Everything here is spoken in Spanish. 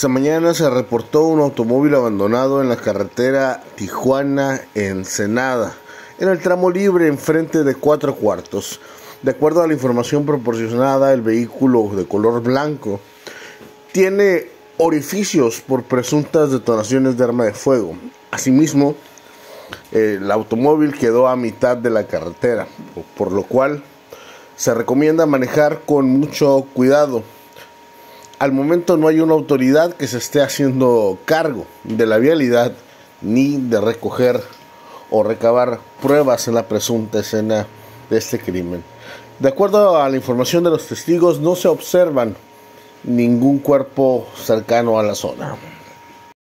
Esta mañana se reportó un automóvil abandonado en la carretera Tijuana-Ensenada, en el tramo libre enfrente de cuatro cuartos. De acuerdo a la información proporcionada, el vehículo de color blanco tiene orificios por presuntas detonaciones de arma de fuego. Asimismo, el automóvil quedó a mitad de la carretera, por lo cual se recomienda manejar con mucho cuidado al momento no hay una autoridad que se esté haciendo cargo de la vialidad ni de recoger o recabar pruebas en la presunta escena de este crimen. De acuerdo a la información de los testigos, no se observan ningún cuerpo cercano a la zona.